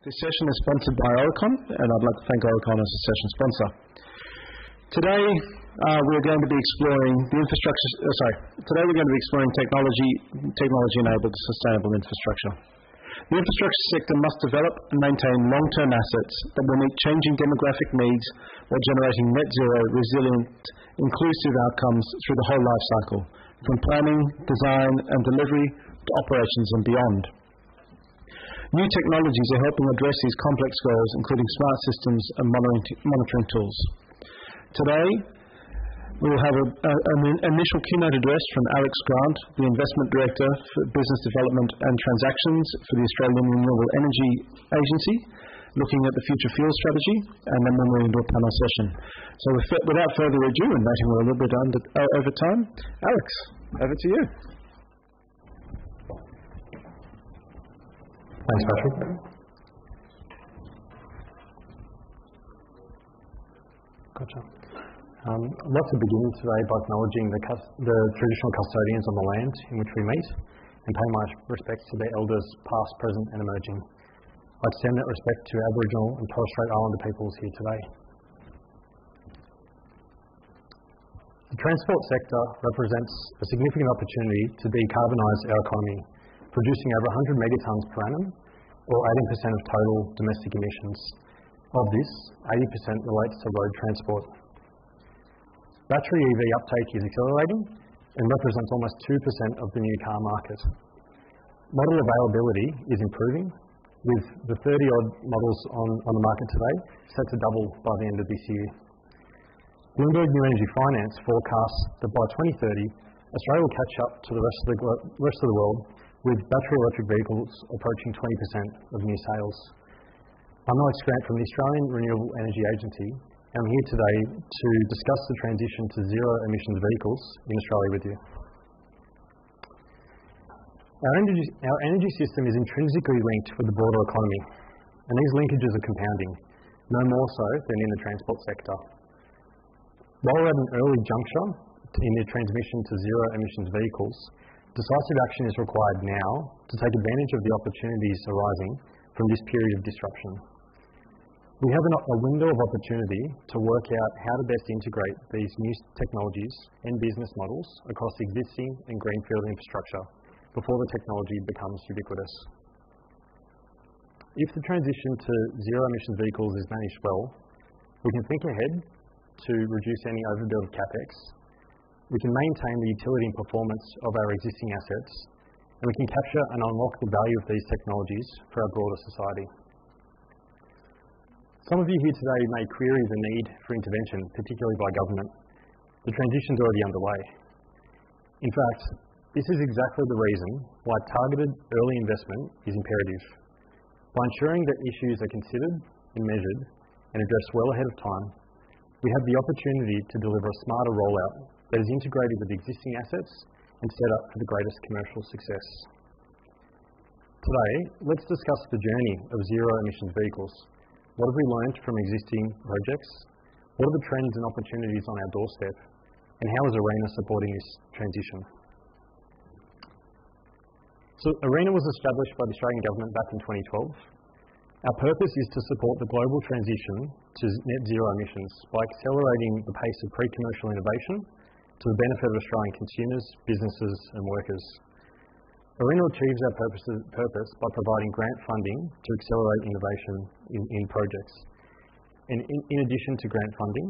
This session is sponsored by Aurecon, and I'd like to thank Aurecon as a session sponsor. Today, uh, we're going to be exploring the infrastructure. Uh, sorry. Today we're going to be exploring technology-enabled sustainable infrastructure. The infrastructure sector must develop and maintain long-term assets that will meet changing demographic needs while generating net zero, resilient, inclusive outcomes through the whole life cycle, from planning, design, and delivery to operations and beyond. New technologies are helping address these complex goals, including smart systems and monitoring tools. Today, we will have an initial keynote address from Alex Grant, the Investment Director for Business Development and Transactions for the Australian Renewable Energy Agency, looking at the future fuel strategy, and then we'll into a panel session. So without further ado, and noting we're a little bit under uh, over time, Alex, over to you. Thanks, Patrick. Gotcha. I'd to begin today by acknowledging the traditional custodians on the land in which we meet and pay my respects to their elders, past, present, and emerging. I extend that respect to Aboriginal and Torres Strait Islander peoples here today. The transport sector represents a significant opportunity to decarbonize our economy, producing over 100 megatons per annum or 18% of total domestic emissions. Of this, 80% relates to road transport. Battery EV uptake is accelerating and represents almost 2% of the new car market. Model availability is improving, with the 30-odd models on on the market today set to double by the end of this year. Bloomberg New Energy Finance forecasts that by 2030, Australia will catch up to the rest of the rest of the world, with battery electric vehicles approaching 20% of new sales. I'm Alex Grant from the Australian Renewable Energy Agency, and I'm here today to discuss the transition to zero emissions vehicles in Australia with you. Our energy system is intrinsically linked with the broader economy, and these linkages are compounding, no more so than in the transport sector. While we're at an early juncture in the transition to zero emissions vehicles, decisive action is required now to take advantage of the opportunities arising from this period of disruption. We have a window of opportunity to work out how to best integrate these new technologies and business models across existing and greenfield infrastructure before the technology becomes ubiquitous. If the transition to zero emissions vehicles is managed well, we can think ahead to reduce any overbuild of CapEx, we can maintain the utility and performance of our existing assets, and we can capture and unlock the value of these technologies for our broader society. Some of you here today may query the need for intervention, particularly by government. The transition's already underway. In fact, this is exactly the reason why targeted early investment is imperative. By ensuring that issues are considered and measured and addressed well ahead of time, we have the opportunity to deliver a smarter rollout that is integrated with existing assets and set up for the greatest commercial success. Today, let's discuss the journey of zero emissions vehicles. What have we learned from existing projects? What are the trends and opportunities on our doorstep? And how is ARENA supporting this transition? So ARENA was established by the Australian government back in 2012. Our purpose is to support the global transition to net zero emissions by accelerating the pace of pre-commercial innovation to the benefit of Australian consumers, businesses, and workers. ARENA achieves our purpose by providing grant funding to accelerate innovation in projects. In addition to grant funding,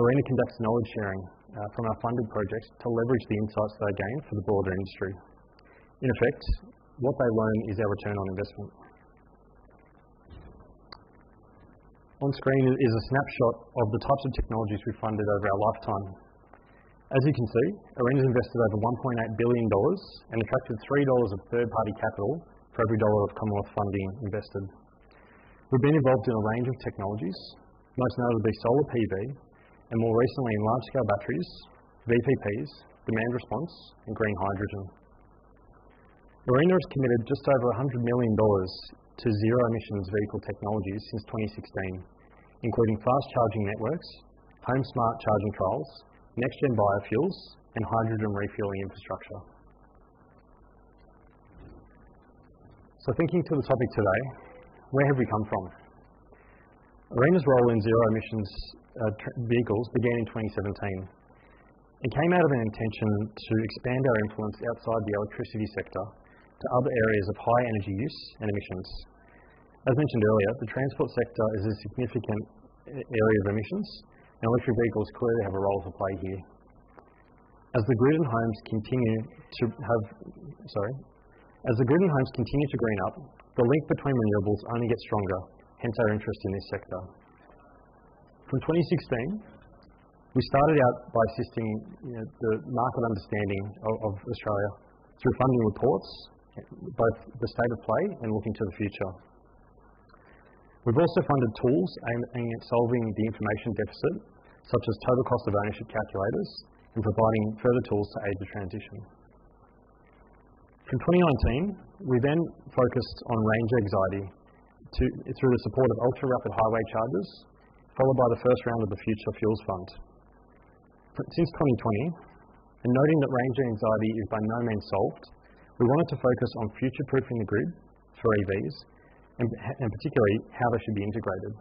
ARENA conducts knowledge sharing uh, from our funded projects to leverage the insights they gain for the broader industry. In effect, what they learn is our return on investment. On screen is a snapshot of the types of technologies we've funded over our lifetime. As you can see, ARENA's invested over 1.8 billion dollars and attracted 3 dollars of third-party capital for every dollar of Commonwealth funding invested. We've been involved in a range of technologies, most notably solar PV, and more recently in large-scale batteries, VPPs, demand response, and green hydrogen. ARENA has committed just over 100 million dollars to zero emissions vehicle technologies since 2016, including fast charging networks, home smart charging trials, next-gen biofuels, and hydrogen refueling infrastructure. So thinking to the topic today, where have we come from? Arena's role in zero emissions uh, vehicles began in 2017. It came out of an intention to expand our influence outside the electricity sector to other areas of high energy use and emissions. As mentioned earlier, the transport sector is a significant area of emissions, and electric vehicles clearly have a role to play here. As the grid and homes continue to have, sorry, as the grid and homes continue to green up, the link between renewables only gets stronger, hence our interest in this sector. From 2016, we started out by assisting you know, the market understanding of, of Australia through funding reports, both the state of play and looking to the future. We've also funded tools aiming at solving the information deficit, such as total cost of ownership calculators, and providing further tools to aid the transition. From 2019, we then focused on range anxiety to, through the support of ultra rapid highway charges, followed by the first round of the Future Fuels Fund. Since 2020, and noting that range anxiety is by no means solved, we wanted to focus on future proofing the grid for EVs and, and particularly how they should be integrated.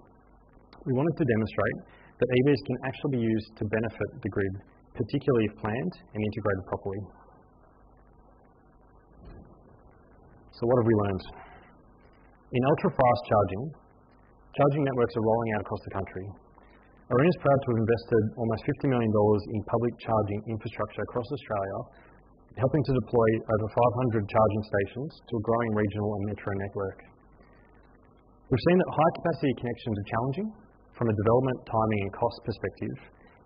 We wanted to demonstrate that EVs can actually be used to benefit the grid, particularly if planned and integrated properly. So what have we learned? In ultra-fast charging, charging networks are rolling out across the country. Arena is proud to have invested almost $50 million in public charging infrastructure across Australia, helping to deploy over 500 charging stations to a growing regional and metro network. We've seen that high capacity connections are challenging from a development, timing, and cost perspective,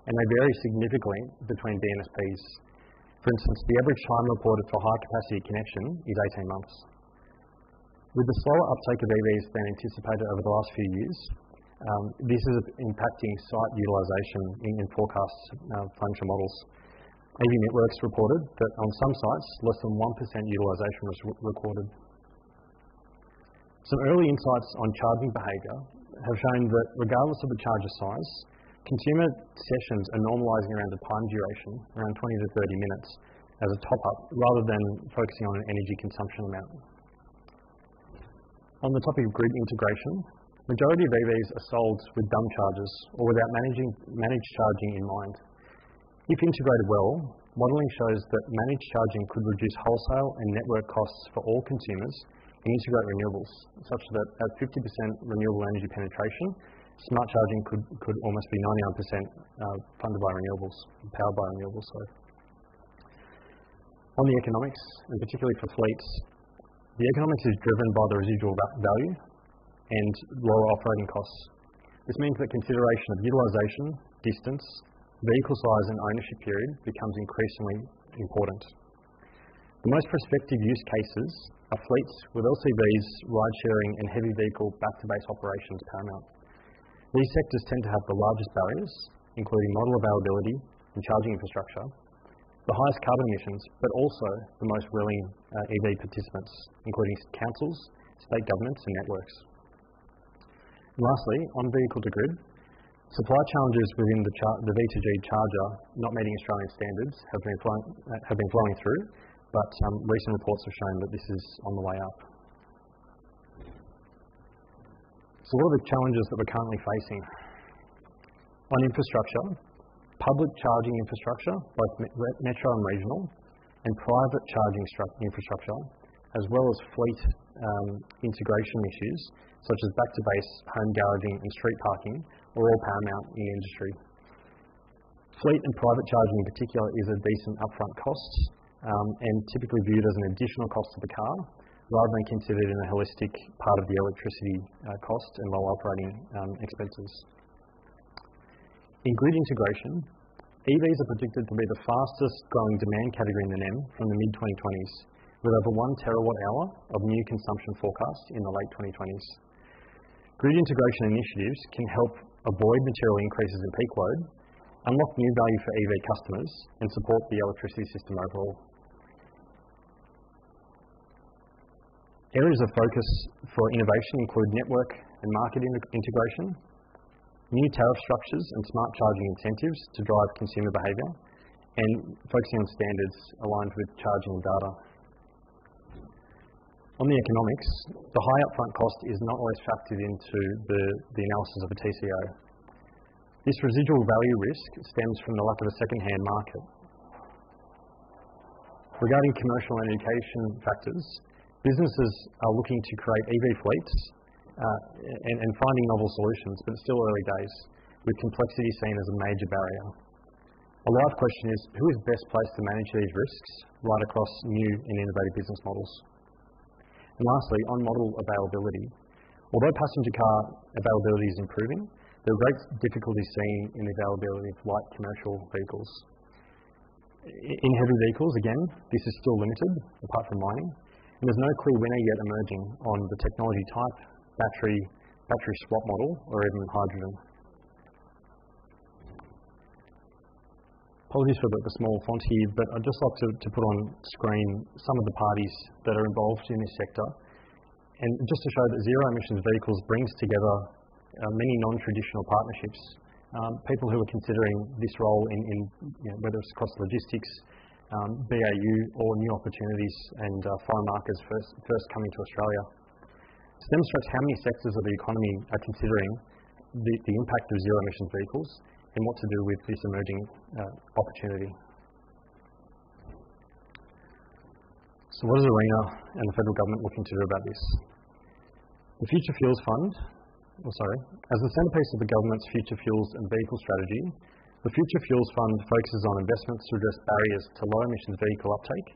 and they vary significantly between DNSPs. For instance, the average time reported for high capacity connection is 18 months. With the slower uptake of EVs than anticipated over the last few years, um, this is impacting site utilisation in, in forecast uh, financial models. Evie Networks reported that on some sites, less than 1% utilisation was recorded. Some early insights on charging behaviour have shown that regardless of the charger size, consumer sessions are normalising around the time duration, around 20 to 30 minutes, as a top up, rather than focusing on an energy consumption amount. On the topic of grid integration, majority of EVs are sold with dumb chargers or without managing, managed charging in mind. If integrated well, modelling shows that managed charging could reduce wholesale and network costs for all consumers integrate renewables, such that at 50% renewable energy penetration, smart charging could, could almost be 99% uh, funded by renewables, powered by renewables. So. On the economics, and particularly for fleets, the economics is driven by the residual value and lower operating costs. This means that consideration of utilisation, distance, vehicle size and ownership period becomes increasingly important. The most prospective use cases are fleets with LCVs, ride sharing, and heavy vehicle back to base operations paramount. These sectors tend to have the largest barriers, including model availability and charging infrastructure, the highest carbon emissions, but also the most willing uh, EV participants, including councils, state governments, and networks. Lastly, on vehicle to grid, supply challenges within the, char- the V2G charger not meeting Australian standards have been, uh, have been flowing through, but um, recent reports have shown that this is on the way up. So, what are the challenges that we're currently facing? On infrastructure, public charging infrastructure, both metro and regional, and private charging infrastructure, as well as fleet um, integration issues, such as back to base, home garaging, and street parking, are all paramount in the industry. Fleet and private charging in particular is a decent upfront cost and typically viewed as an additional cost to the car rather than considered in a holistic part of the electricity uh, cost and low operating um, expenses. In grid integration, EVs are predicted to be the fastest growing demand category in the NEM from the mid 2020s, with over 1 terawatt hour of new consumption forecast in the late 2020s. Grid integration initiatives can help avoid material increases in peak load, unlock new value for EV customers, and support the electricity system overall. Areas of focus for innovation include network and market integration, new tariff structures and smart charging incentives to drive consumer behaviour, and focusing on standards aligned with charging and data. On the economics, the high upfront cost is not always factored into the, the analysis of a TCO. This residual value risk stems from the lack of a second-hand market. Regarding commercial and education factors, businesses are looking to create EV fleets uh, and, and finding novel solutions, but it's still early days, with complexity seen as a major barrier. A live question is who is best placed to manage these risks right across new and innovative business models? And lastly, on model availability. Although passenger car availability is improving, there are great difficulties seen in the availability of light commercial vehicles. In heavy vehicles, again, this is still limited, apart from mining, and there's no clear winner yet emerging on the technology type, battery, battery swap model, or even hydrogen. Apologies for the, the small font here, but I'd just like to, to put on screen some of the parties that are involved in this sector. And just to show that zero emissions vehicles brings together uh, many non-traditional partnerships. Um, people who are considering this role in, in you know, whether it's across logistics, BAU, or new opportunities and uh, foreign markets first, first coming to Australia. This demonstrates how many sectors of the economy are considering the, impact of zero emissions vehicles and what to do with this emerging uh, opportunity. So, what is ARENA and the federal government looking to do about this? The Future Fuels Fund, sorry, as the centrepiece of the government's future fuels and vehicle strategy, the Future Fuels Fund focuses on investments to address barriers to low emissions vehicle uptake,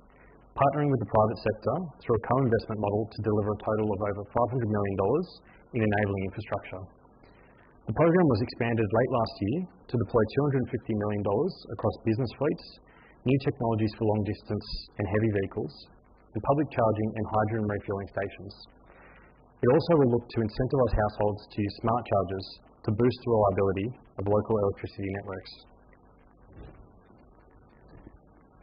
partnering with the private sector through a co-investment model to deliver a total of over $500 million in enabling infrastructure. The program was expanded late last year to deploy $250 million across business fleets, new technologies for long distance and heavy vehicles, and public charging and hydrogen refueling stations. It also will look to incentivise households to use smart chargers to boost the reliability of local electricity networks.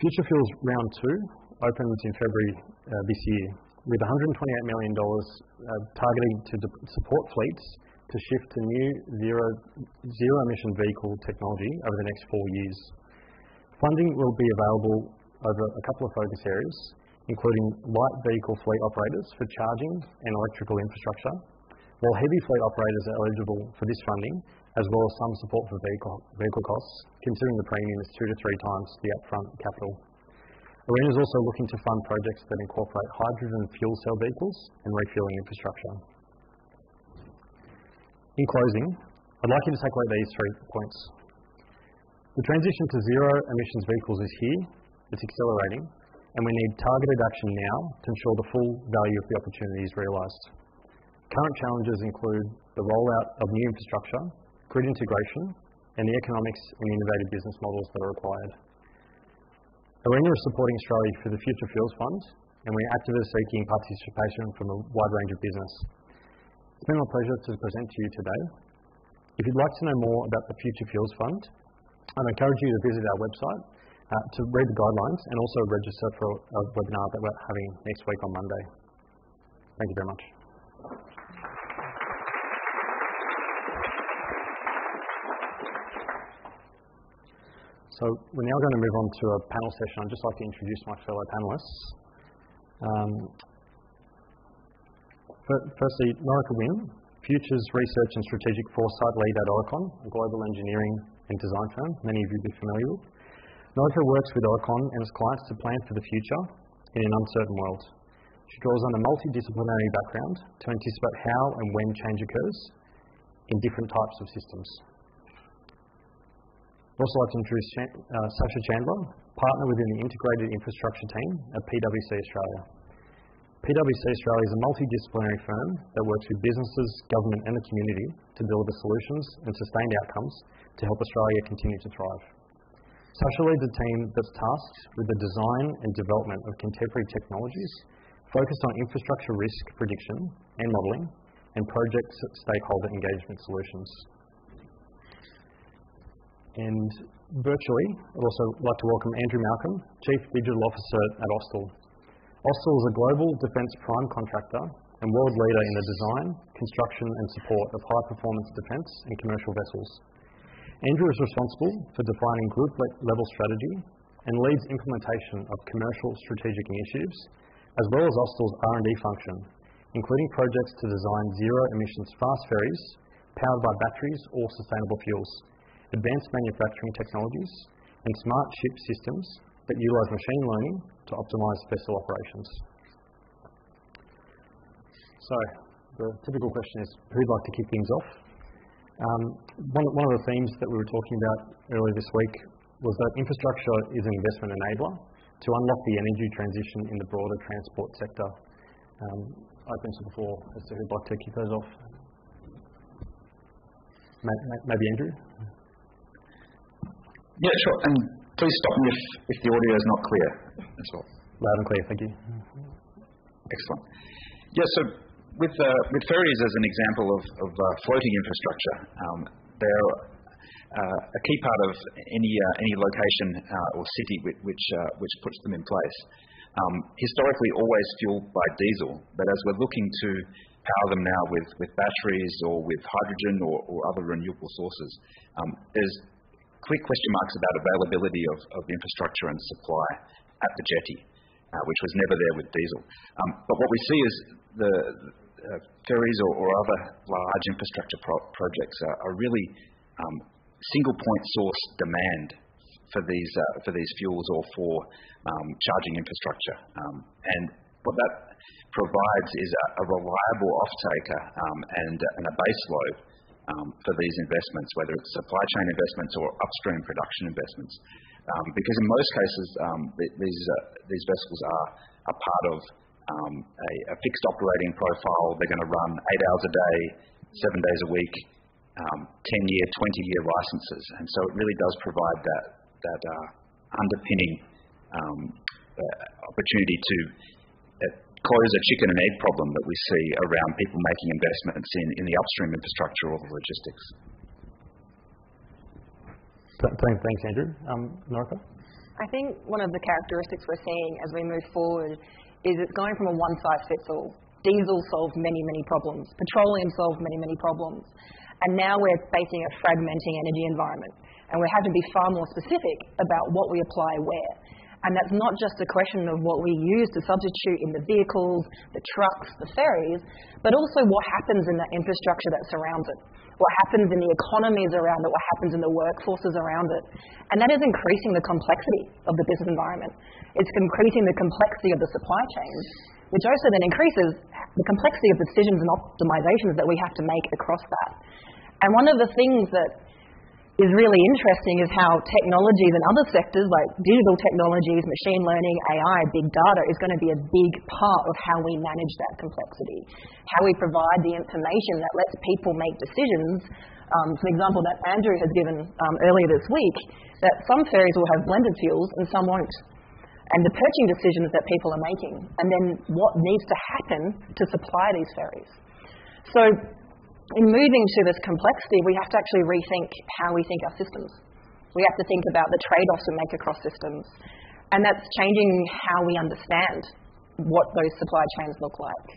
Future Fuels Round 2 opens in February uh, this year with $128 million uh, targeting to support fleets to shift to new zero, zero emission vehicle technology over the next four years. Funding will be available over a couple of focus areas, including light vehicle fleet operators for charging and electrical infrastructure, while heavy fleet operators are eligible for this funding, as well as some support for vehicle, costs, considering the premium is two to three times the upfront capital. ARENA is also looking to fund projects that incorporate hydrogen fuel cell vehicles and refueling infrastructure. In closing, I'd like you to take away these three points. The transition to zero emissions vehicles is here, it's accelerating, and we need targeted action now to ensure the full value of the opportunity is realised. Current challenges include the rollout of new infrastructure, grid integration, and the economics and innovative business models that are required. ARENA is supporting Australia for the Future Fuels Fund, and we're actively seeking participation from a wide range of business. It's been my pleasure to present to you today. If you'd like to know more about the Future Fuels Fund, I'd encourage you to visit our website uh, to read the guidelines and also register for a webinar that we're having next week on Monday. Thank you very much. So we're now going to move on to a panel session. I'd just like to introduce my fellow panelists. Um, Firstly, Noriko Wynn, Futures Research and Strategic Foresight Lead at Aurecon, a global engineering and design firm many of you will be familiar with. Noriko works with Aurecon and its clients to plan for the future in an uncertain world. She draws on a multidisciplinary background to anticipate how and when change occurs in different types of systems. I'd also like to introduce uh, Sasha Chandler, partner within the Integrated Infrastructure Team at PwC Australia. PwC Australia is a multidisciplinary firm that works with businesses, government, and the community to deliver solutions and sustained outcomes to help Australia continue to thrive. Sasha leads a team that's tasked with the design and development of contemporary technologies focused on infrastructure risk prediction and modelling and project stakeholder engagement solutions. And virtually, I'd also like to welcome Andrew Malcolm, Chief Digital Officer at Austal, Austal is a global defence prime contractor and world leader in the design, construction and support of high performance defence and commercial vessels. Andrew is responsible for defining group level strategy and leads implementation of commercial strategic initiatives as well as Austal's R&D function, including projects to design zero-emissions fast ferries powered by batteries or sustainable fuels, advanced manufacturing technologies, and smart ship systems that utilize machine learning to optimize vessel operations. So the typical question is, who'd like to kick things off? Um, one, one of the themes that we were talking about earlier this week was that infrastructure is an investment enabler to unlock the energy transition in the broader transport sector. Um, open to the floor as to who'd like to kick those off. Maybe Andrew? Yeah, sure. And please stop me if, if the audio is not clear. That's all. Loud and clear, thank you. Excellent. Yeah, so with, uh, with ferries as an example of, of uh, floating infrastructure, um, they're uh, a key part of any, uh, any location uh, or city which, which, uh, which, puts them in place. Um, historically, always fueled by diesel, but as we're looking to power them now with, with batteries or with hydrogen or, or other renewable sources, um, there's clear question marks about availability of, of infrastructure and supply at the jetty, uh, which was never there with diesel. Um, but what we see is the uh, ferries or, or, other large infrastructure pro- projects are, are really um, single point source demand for these uh, for these fuels or for um, charging infrastructure. Um, and what that provides is a, a reliable off-taker um, and, and, a base load for these investments, whether it's supply chain investments or upstream production investments. Um, because in most cases, um, these uh, these vessels are a part of a, a, fixed operating profile. They're going to run eight hours a day, seven days a week, 10-year, 20-year licenses, and so it really does provide that that uh, underpinning um, uh, opportunity to close a chicken and egg problem that we see around people making investments in, in the upstream infrastructure or the logistics. Thanks, Andrew. Um, Noriko? I think one of the characteristics we're seeing as we move forward is it's going from a one size fits all. Diesel solved many, many problems. Petroleum solved many, many problems. And now we're facing a fragmenting energy environment. And we have to be far more specific about what we apply where. And that's not just a question of what we use to substitute in the vehicles, the trucks, the ferries, but also what happens in the infrastructure that surrounds it, what happens in the economies around it, what happens in the workforces around it. And that is increasing the complexity of the business environment. It's increasing the complexity of the supply chains, which also then increases the complexity of decisions and optimizations that we have to make across that. And one of the things that is really interesting is how technologies in other sectors like digital technologies, machine learning, AI, big data is going to be a big part of how we manage that complexity, how we provide the information that lets people make decisions. Um, example, that Andrew has given um, earlier this week, that some ferries will have blended fuels and some won't. And the purchasing decisions that people are making, and then what needs to happen to supply these ferries. So in moving to this complexity, we have to actually rethink how we think our systems. We have to think about the trade offs we make across systems. And that's changing how we understand what those supply chains look like.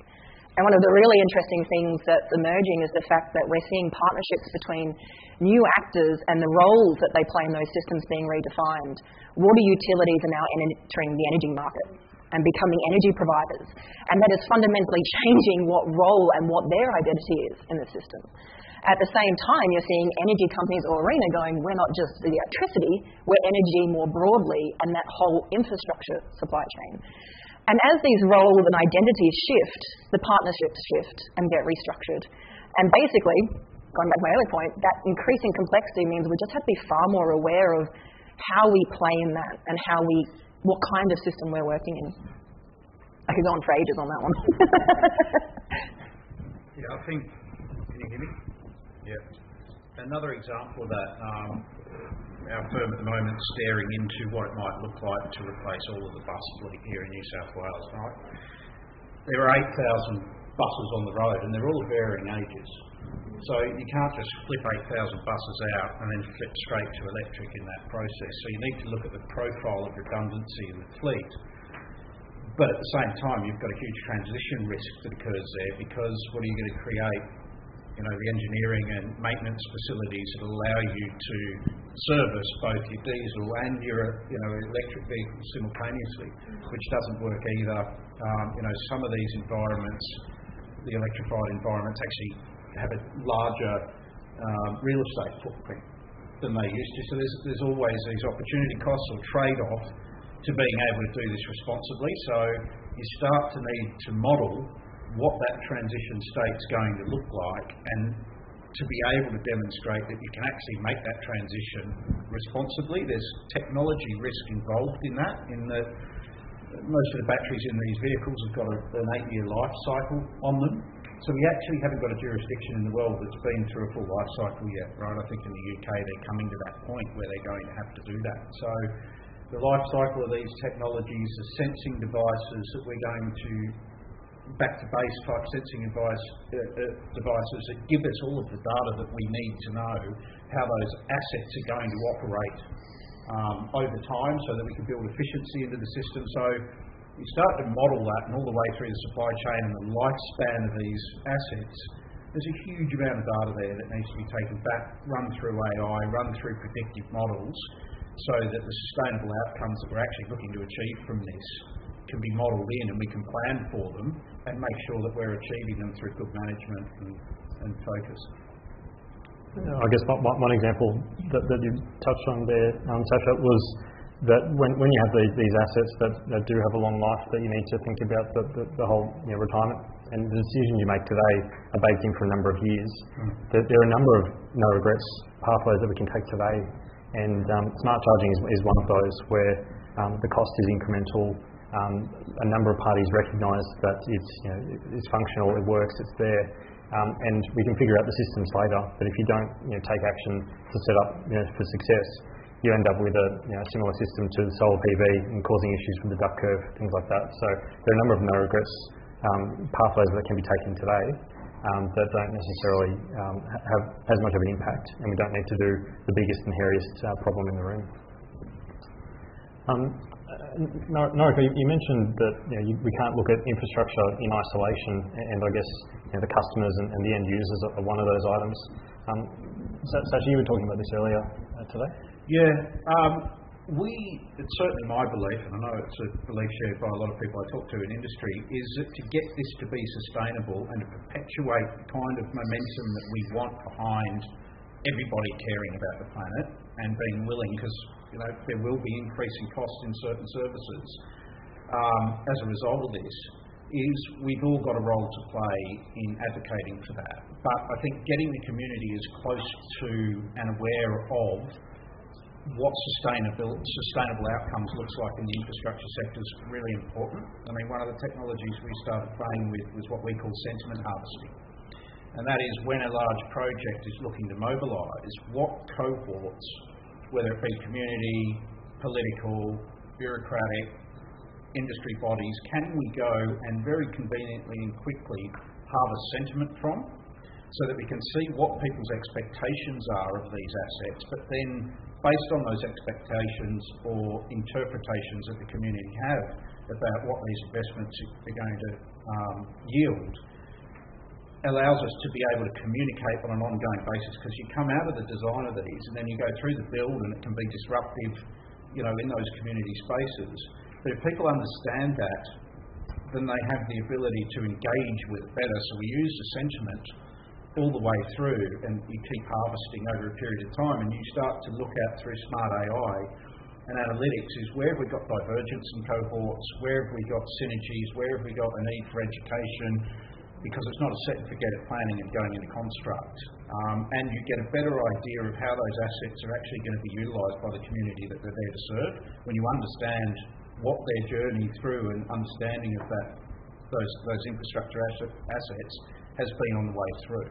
And one of the really interesting things that's emerging is the fact that we're seeing partnerships between new actors and the roles that they play in those systems being redefined. Water utilities are now entering the energy market and becoming energy providers. And that is fundamentally changing what role and what their identity is in the system. At the same time, you're seeing energy companies or ARENA going, we're not just the electricity, we're energy more broadly and that whole infrastructure supply chain. And as these roles and identities shift, the partnerships shift and get restructured. And basically, going back to my earlier point, that increasing complexity means we just have to be far more aware of how we play in that and how we what kind of system we're working in. I could go on for ages on that one. yeah, I think. Can you hear me? Yeah. Another example of that, um, our firm at the moment is staring into what it might look like to replace all of the bus fleet here in New South Wales, right? There are 8,000 buses on the road and they're all varying ages. So you can't just flip 8,000 buses out and then flip straight to electric in that process. So you need to look at the profile of redundancy in the fleet. But at the same time, you've got a huge transition risk that occurs there because what are you going to create you know, the engineering and maintenance facilities that allow you to service both your diesel and your, you know, electric vehicles simultaneously, which doesn't work either. Um, you know, some of these environments, the electrified environments, actually have a larger um, real estate footprint than they used to. So there's, always these opportunity costs or trade-off to being able to do this responsibly. So you start to need to model what that transition state's going to look like and to be able to demonstrate that you can actually make that transition responsibly. There's technology risk involved in that, in that most of the batteries in these vehicles have got a, an eight-year life cycle on them. So we actually haven't got a jurisdiction in the world that's been through a full life cycle yet, right? I think in the UK they're coming to that point where they're going to have to do that. So the life cycle of these technologies, the sensing devices that we're going to back to base type sensing advice, uh, uh, devices that give us all of the data that we need to know how those assets are going to operate um, over time so that we can build efficiency into the system. So you start to model that and all the way through the supply chain and the lifespan of these assets. There's a huge amount of data there that needs to be taken back, run through AI, run through predictive models, so that the sustainable outcomes that we're actually looking to achieve from this can be modelled in and we can plan for them and make sure that we're achieving them through good management and, and focus. I guess one, one example that, that, you touched on there, um, Sasha, was that when, when you have these, these assets that, that, do have a long life, that you need to think about the, the, the whole you know, retirement and the decisions you make today are baked in for a number of years. Mm. There, there, are a number of no regrets pathways that we can take today, and um, smart charging is, is, one of those where um, the cost is incremental. Um, a number of parties recognise that it's, you know, it's functional, it works, it's there, um, and we can figure out the systems later. But if you don't you know, take action to set up you know, for success, you end up with a you know, similar system to the solar PV and causing issues with the duck curve, things like that. So there are a number of no regrets um, pathways that can be taken today um, that don't necessarily um, have as much of an impact, and we don't need to do the biggest and hairiest uh, problem in the room. Um, Noriko, you mentioned that you know, you, we can't look at infrastructure in isolation, and I guess you know, the customers and, and, the end users are one of those items. Um, Sasha, you were talking about this earlier uh, today. Yeah, um, we, it's certainly my belief, and I know it's a belief shared by a lot of people I talk to in industry, is that to get this to be sustainable and to perpetuate the kind of momentum that we want behind everybody caring about the planet and being willing, because you know there will be increasing costs in certain services um, as a result of this, is we've all got a role to play in advocating for that. But I think getting the community as close to and aware of what sustainable, sustainable outcomes looks like in the infrastructure sector is really important. I mean, one of the technologies we started playing with was what we call sentiment harvesting. And that is when a large project is looking to mobilise, what cohorts, whether it be community, political, bureaucratic, industry bodies, can we go and very conveniently and quickly harvest sentiment from? so that we can see what people's expectations are of these assets, but then based on those expectations or interpretations that the community have about what these investments are going to um, yield, allows us to be able to communicate on an ongoing basis because you come out of the design of these and then you go through the build and it can be disruptive, you know, in those community spaces. But if people understand that, then they have the ability to engage with better. So we use the sentiment all the way through and you keep harvesting over a period of time and you start to look at through smart AI and analytics is where have we got divergence in cohorts, where have we got synergies, where have we got a need for education, because it's not a set and forget it planning and going into construct. Um, and you get a better idea of how those assets are actually going to be utilised by the community that they're there to serve when you understand what their journey through and understanding of that those, those infrastructure asset, assets has been on the way through.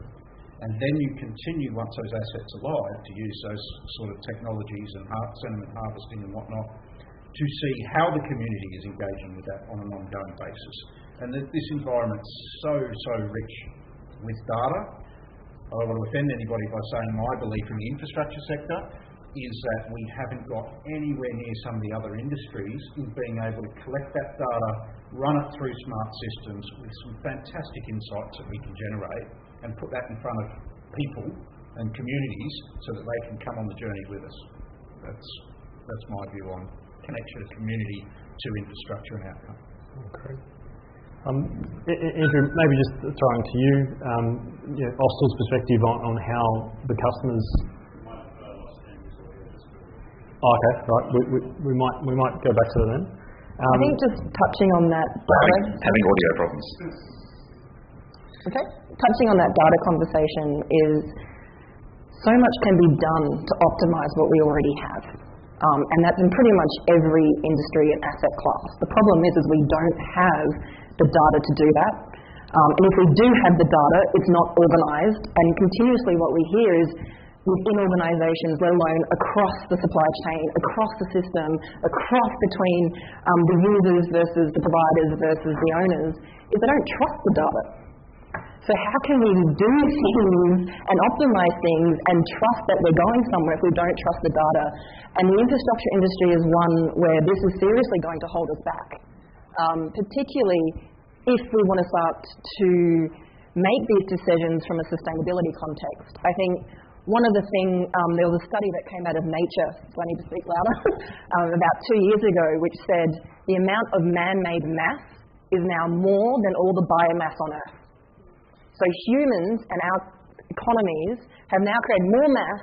And then you continue, once those assets are live, to use those sort of technologies and sentiment harvesting and whatnot to see how the community is engaging with that on an ongoing basis. And that this environment's so, so rich with data. I don't want to offend anybody by saying my belief in the infrastructure sector is that we haven't got anywhere near some of the other industries in being able to collect that data, run it through smart systems with some fantastic insights that we can generate, and put that in front of people and communities so that they can come on the journey with us. That's, that's my view on connection of community to infrastructure and outcome. Okay. Um, Andrew, maybe just throwing to you, um, you know, perspective on, on how the customers Oh, okay. Right. We, we, we might we might go back to that then. Um, I think just touching on that data. Having audio problems. Okay. Touching on that data conversation is so much can be done to optimize what we already have. Um, and that's in pretty much every industry and asset class. The problem is, is we don't have the data to do that. Um, and if we do have the data, it's not organised. And continuously, what we hear is within organisations, let alone across the supply chain, across the system, across between um, the users versus the providers versus the owners, is they don't trust the data. So how can we do things and optimize things and trust that we're going somewhere if we don't trust the data? And the infrastructure industry is one where this is seriously going to hold us back, um, particularly if we want to start to make these decisions from a sustainability context. I think one of the things, um, there was a study that came out of Nature, so I need to speak louder, um, about two years ago, which said the amount of man made mass is now more than all the biomass on Earth. So humans and our economies have now created more mass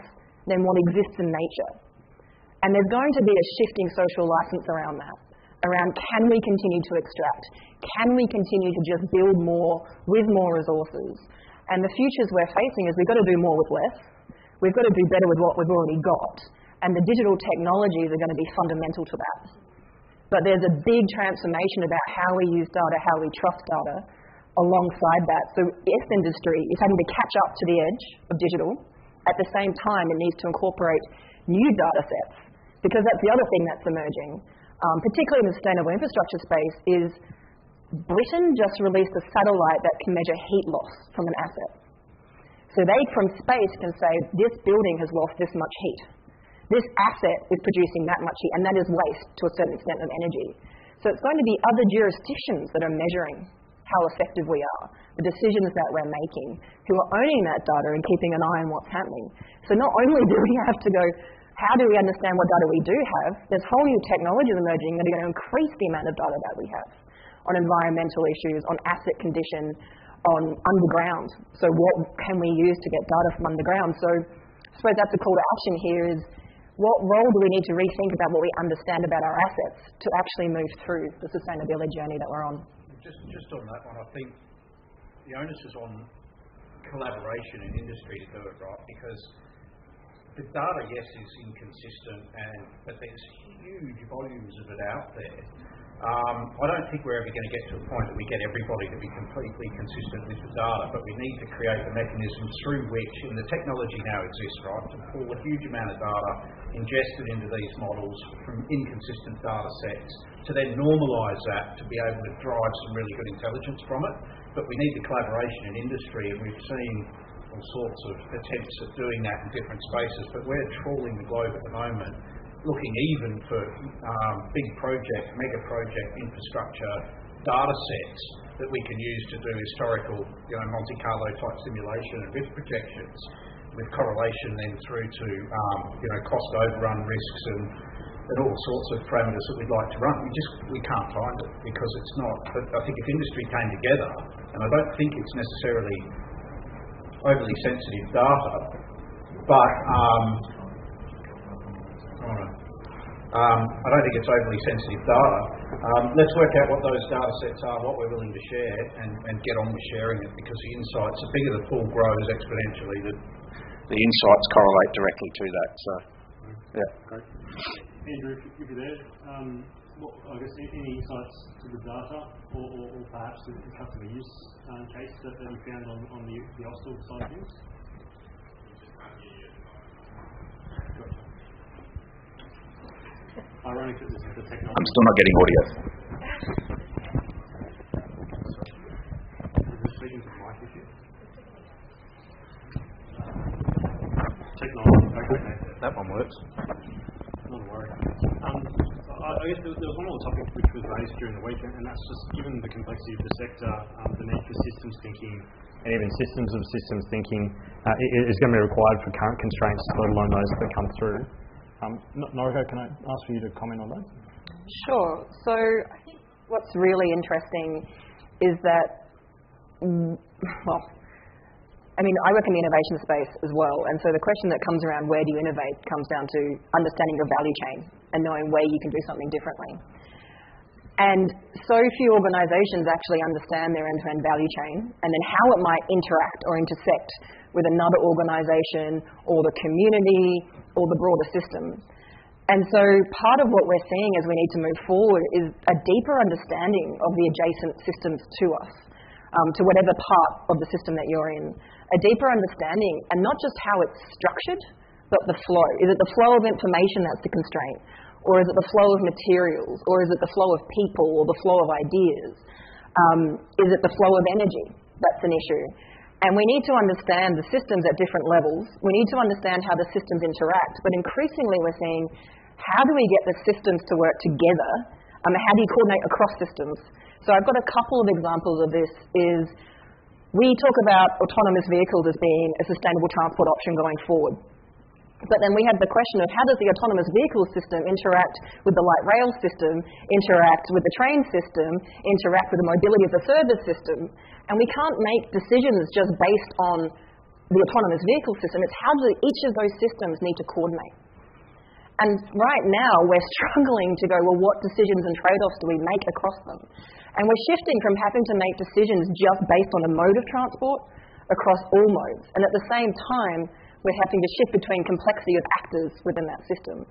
than what exists in nature. And there's going to be a shifting social license around that, around can we continue to extract? Can we continue to just build more with more resources? And the futures we're facing is we've got to do more with less We've got to do better with what we've already got. And the digital technologies are going to be fundamental to that. But there's a big transformation about how we use data, how we trust data alongside that. So if industry is having to catch up to the edge of digital, at the same time it needs to incorporate new data sets. Because that's the other thing that's emerging, um, particularly in the sustainable infrastructure space, is Britain just released a satellite that can measure heat loss from an asset. So they from space can say, this building has lost this much heat. This asset is producing that much heat, and that is waste to a certain extent of energy. So it's going to be other jurisdictions that are measuring how effective we are, the decisions that we're making, who are owning that data and keeping an eye on what's happening. So not only do we have to go, how do we understand what data we do have? There's whole new technologies emerging that are going to increase the amount of data that we have on environmental issues, on asset condition, on underground. So what can we use to get data from underground? So I suppose that's the call to action here is what role do we need to rethink about what we understand about our assets to actually move through the sustainability journey that we're on? Just, just on that one, I think the onus is on collaboration in industry to do it right because the data, yes, is inconsistent, and but there's huge volumes of it out there. Um, I don't think we're ever going to get to a point that we get everybody to be completely consistent with the data, but we need to create the mechanisms through which, and the technology now exists, right, to pull a huge amount of data, ingested into these models from inconsistent data sets, to then normalise that to be able to drive some really good intelligence from it. But we need the collaboration in industry, and we've seen all sorts of attempts at doing that in different spaces, but we're trawling the globe at the moment looking even for um, big project, mega project infrastructure data sets that we can use to do historical, you know, Monte Carlo type simulation and risk projections with correlation then through to, um, you know, cost overrun risks and, and all sorts of parameters that we'd like to run. We just, we can't find it because it's not, but I think if industry came together, and I don't think it's necessarily overly sensitive data, but um, um, I don't think it's overly sensitive data. Um, let's work out what those data sets are, what we're willing to share, and, and get on with sharing it because the insights, the bigger the pool grows exponentially, the, the insights correlate directly to that. So, yeah. Great. Andrew, if you're there, um, what, I guess any insights to the data or, or, or perhaps the customer use um, case that, that you found on, on the, the Austal side of things? I'm still not getting audio. Technology. Okay. that one works. Not a worry. Um, I I guess there there was one other topic which was raised during the week, and that's just given the complexity of the sector, um, the need for systems thinking and even systems of systems thinking uh, i- i- is going to be required for current constraints, let alone those that come through. Um, Noriko, can I ask for you to comment on that? Sure. So I think what's really interesting is that, mm, well, I mean, I work in the innovation space as well, and so the question that comes around where do you innovate comes down to understanding your value chain and knowing where you can do something differently. And so few organizations actually understand their end-to-end value chain and then how it might interact or intersect with another organization or the community or the broader system. And so part of what we're seeing as we need to move forward is a deeper understanding of the adjacent systems to us, um, to whatever part of the system that you're in. A deeper understanding, and not just how it's structured, but the flow. Is it the flow of information that's the constraint? Or is it the flow of materials? Or is it the flow of people or the flow of ideas? Um, is it the flow of energy? That's an issue. And we need to understand the systems at different levels. We need to understand how the systems interact. But increasingly, we're seeing how do we get the systems to work together? Um, how do you coordinate across systems? So I've got a couple of examples of this. Is we talk about autonomous vehicles as being a sustainable transport option going forward. But then we have the question of how does the autonomous vehicle system interact with the light rail system, interact with the train system, interact with the mobility as a service system. And we can't make decisions just based on the autonomous vehicle system. It's how do each of those systems need to coordinate. And right now, we're struggling to go, well, what decisions and trade offs do we make across them? And we're shifting from having to make decisions just based on a mode of transport across all modes. And at the same time, we're having to shift between complexity of actors within that system.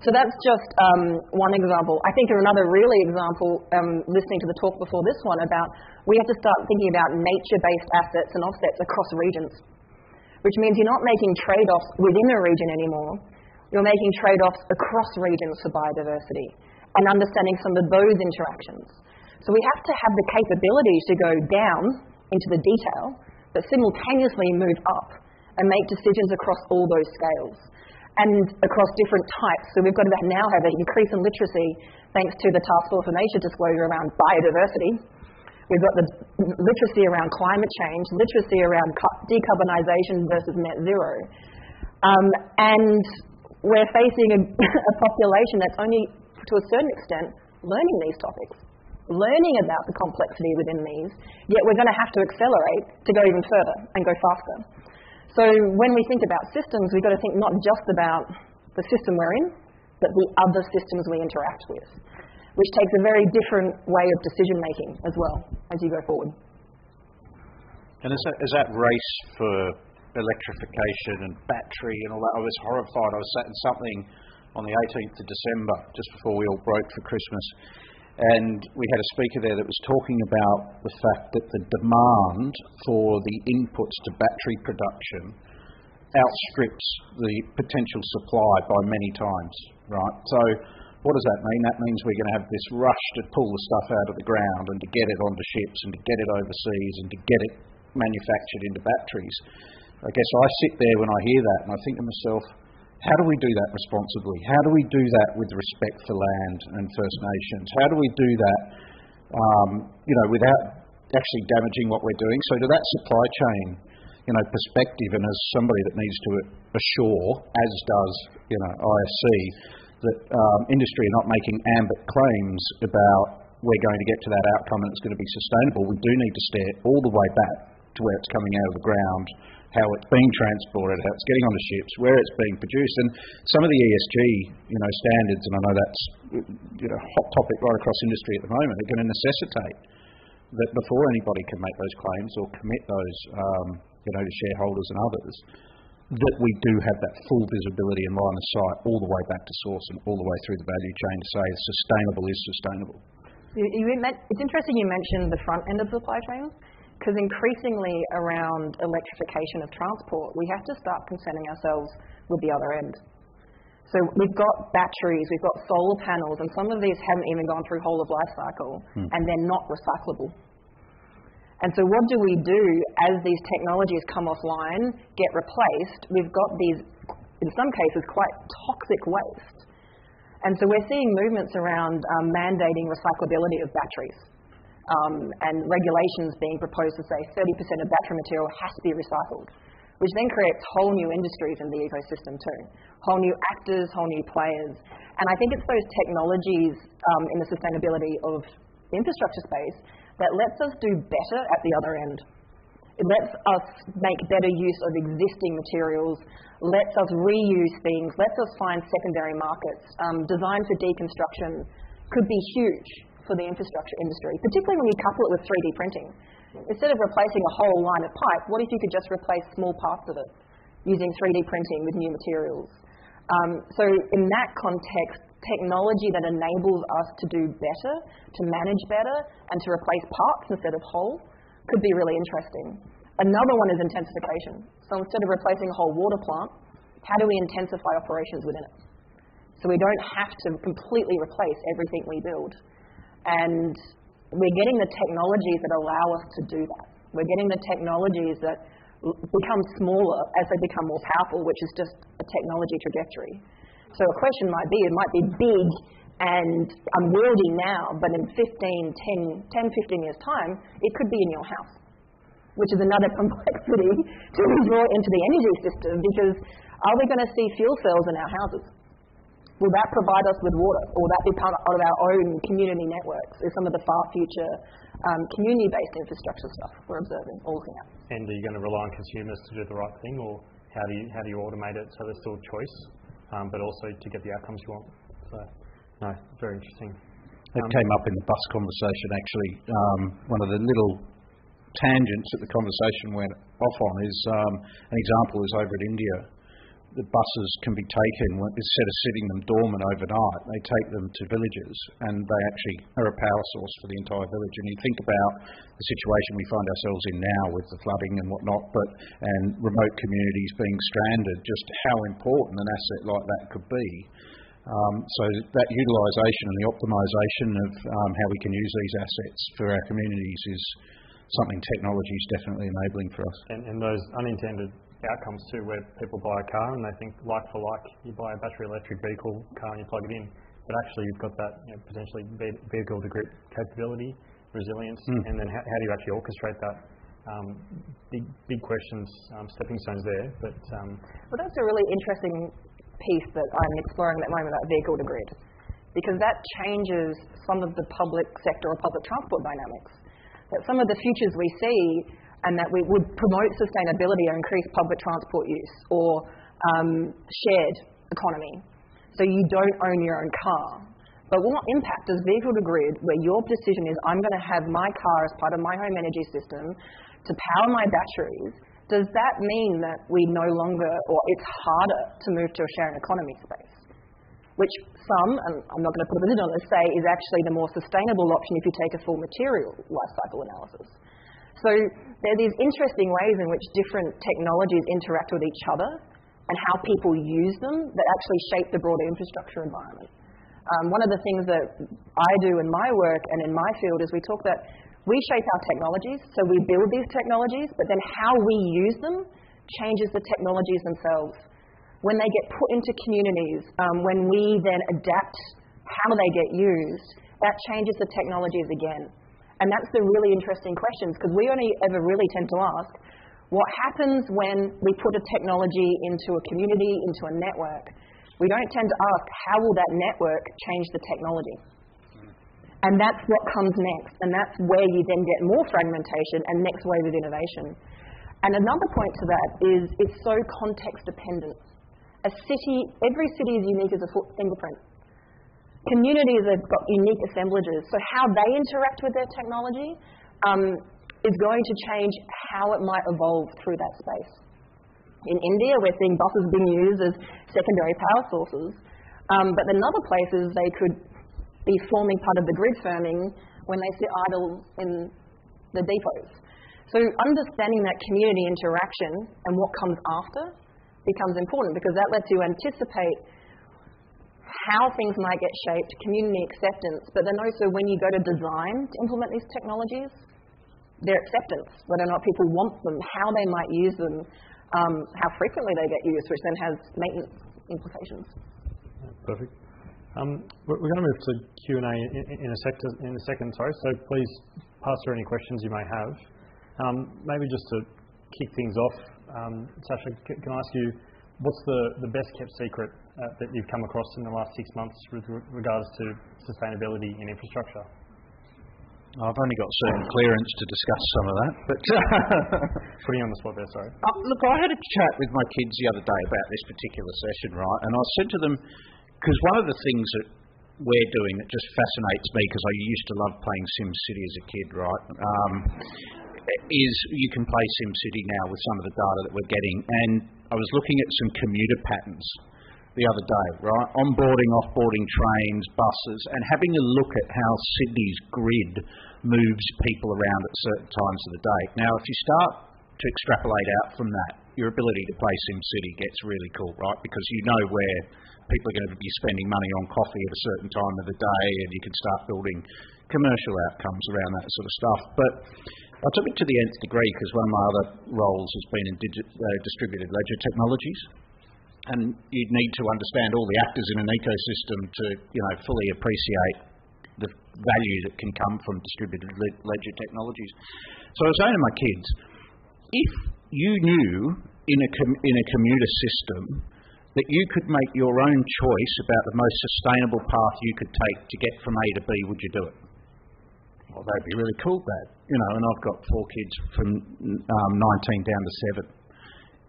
So that's just um, one example. I think there's another really example, um, listening to the talk before this one, about we have to start thinking about nature-based assets and offsets across regions, which means you're not making trade-offs within a region anymore. You're making trade-offs across regions for biodiversity and understanding some of those interactions. So we have to have the capability to go down into the detail, but simultaneously move up and make decisions across all those scales and across different types. So we've got to now have an increase in literacy thanks to the Task Force on Nature disclosure around biodiversity. We've got the literacy around climate change, literacy around decarbonisation versus net zero. Um, and we're facing a, a population that's only, to a certain extent, learning these topics, learning about the complexity within these, yet we're going to have to accelerate to go even further and go faster. So when we think about systems, we've got to think not just about the system we're in, but the other systems we interact with, which takes a very different way of decision making as well as you go forward. And is that, is that race for electrification and battery and all that? I was horrified. I was sat in something on the 18th of December, just before we all broke for Christmas, and we had a speaker there that was talking about the fact that the demand for the inputs to battery production outstrips the potential supply by many times, right? So what does that mean? That means we're going to have this rush to pull the stuff out of the ground and to get it onto ships and to get it overseas and to get it manufactured into batteries. I guess I sit there when I hear that and I think to myself, how do we do that responsibly? How do we do that with respect for land and First Nations? How do we do that, um, you know, without actually damaging what we're doing? So to that supply chain, you know, perspective, and as somebody that needs to assure, as does you know ISC, that um, industry are not making ambit claims about we're going to get to that outcome and it's going to be sustainable. We do need to stare all the way back to where it's coming out of the ground, how it's being transported, how it's getting onto ships, where it's being produced, and some of the ESG, you know, standards. And I know that's you know hot topic right across industry at the moment. Are going to necessitate that before anybody can make those claims or commit those, um, you know, to shareholders and others, that we do have that full visibility and line of sight all the way back to source and all the way through the value chain to say sustainable is sustainable. You, you, it's interesting you mentioned the front end of the supply chain because increasingly around electrification of transport, we have to start concerning ourselves with the other end. So we've got batteries, we've got solar panels, and some of these haven't even gone through whole of life cycle, hmm. and they're not recyclable. And so what do we do as these technologies come offline, get replaced? We've got these in some cases, quite toxic waste. And so we're seeing movements around um, mandating recyclability of batteries and regulations being proposed to say 30% of battery material has to be recycled, which then creates whole new industries in the ecosystem too, whole new actors, whole new players. And I think it's those technologies um, in the sustainability of infrastructure space that lets us do better at the other end. It lets us make better use of existing materials, lets us reuse things, lets us find secondary markets. Um, design for deconstruction could be huge for the infrastructure industry, particularly when you couple it with 3D printing. Instead of replacing a whole line of pipe, what if you could just replace small parts of it using 3D printing with new materials? Um, so, in that context, technology that enables us to do better, to manage better, and to replace parts instead of whole could be really interesting. Another one is intensification. So instead of replacing a whole water plant, how do we intensify operations within it? So we don't have to completely replace everything we build. And we're getting the technologies that allow us to do that. We're getting the technologies that become smaller as they become more powerful, which is just a technology trajectory. So a question might be, it might be big and unwieldy now, but in 15, 10, 10, 15 years' time, it could be in your house, which is another complexity to draw into the energy system because are we going to see fuel cells in our houses? Will that provide us with water? Or will that be part of our own community networks? Is some of the far future um, community-based infrastructure stuff we're observing or looking at. And are you going to rely on consumers to do the right thing, or how do you how do you automate it so there's still choice, um, but also to get the outcomes you want? So. No, very interesting. It um, came up in the bus conversation actually. Um, one of the little tangents that the conversation went off on is um, an example is over in India. The buses can be taken instead of sitting them dormant overnight. They take them to villages, and they actually are a power source for the entire village. And you think about the situation we find ourselves in now with the flooding and whatnot, but and remote communities being stranded. Just how important an asset like that could be um, so that utilisation and the optimisation of um, how we can use these assets for our communities is something technology is definitely enabling for us. And, and, those unintended outcomes too, where people buy a car and they think like for like, you buy a battery electric vehicle car and you plug it in, but actually you've got that you know, potentially vehicle to grid capability, resilience, mm. and then how, how, do you actually orchestrate that? Um, big, big questions, um, stepping stones there. But um, well, that's a really interesting piece that I'm exploring at the moment about vehicle to grid, because that changes some of the public sector or public transport dynamics. That some of the futures we see and that we would promote sustainability or increase public transport use or um, shared economy. So you don't own your own car. But what impact does vehicle to grid, where your decision is I'm going to have my car as part of my home energy system to power my batteries, does that mean that we no longer, or it's harder to move to a sharing economy space? Which some, and I'm not going to put a position on this, say is actually the more sustainable option if you take a full material life cycle analysis. So there are these interesting ways in which different technologies interact with each other and how people use them that actually shape the broader infrastructure environment. Um, one of the things that I do in my work and in my field is we talk that we shape our technologies, so we build these technologies, but then how we use them changes the technologies themselves. When they get put into communities, um, when we then adapt how they get used, that changes the technologies again. And that's the really interesting questions because we only ever really tend to ask what happens when we put a technology into a community, into a network. We don't tend to ask how will that network change the technology. Mm. And that's what comes next. And that's where you then get more fragmentation and next wave of innovation. And another point to that is it's so context dependent. A city, every city is unique as a fingerprint. Communities have got unique assemblages. So how they interact with their technology um, is going to change how it might evolve through that space. In India, we're seeing buses being used as secondary power sources. Um, but in other places, they could be forming part of the grid firming when they sit idle in the depots. So understanding that community interaction and what comes after becomes important because that lets you anticipate how things might get shaped, community acceptance, but then also when you go to design to implement these technologies, their acceptance, whether or not people want them, how they might use them, um, how frequently they get used, which then has maintenance implications. Perfect. Um, we're going to move to Q&A in a second, sorry. So please pass through any questions you may have. Um, maybe just to kick things off, um, Sasha, can I ask you, what's the best-kept secret uh, that you've come across in the last six months with regards to sustainability in infrastructure? I've only got certain clearance to discuss some of that, but putting you on the spot there, sorry. Uh, look, I had a chat with my kids the other day about this particular session, right? And I said to them, because one of the things that we're doing that just fascinates me, because I used to love playing SimCity as a kid, right? Um, is you can play SimCity now with some of the data that we're getting, and I was looking at some commuter patterns the other day, right? Onboarding, offboarding trains, buses, and having a look at how Sydney's grid moves people around at certain times of the day. Now, if you start to extrapolate out from that, your ability to play SimCity gets really cool, right? Because you know where people are going to be spending money on coffee at a certain time of the day, and you can start building commercial outcomes around that sort of stuff. But I took it to the nth degree because one of my other roles has been in uh, distributed ledger technologies and you'd need to understand all the actors in an ecosystem to, you know, fully appreciate the value that can come from distributed ledger technologies. So I was saying to my kids, if you knew in a com- in a commuter system that you could make your own choice about the most sustainable path you could take to get from A to B, would you do it? Well, that'd be really cool, Dad. You know, and I've got four kids from um, 19 down to seven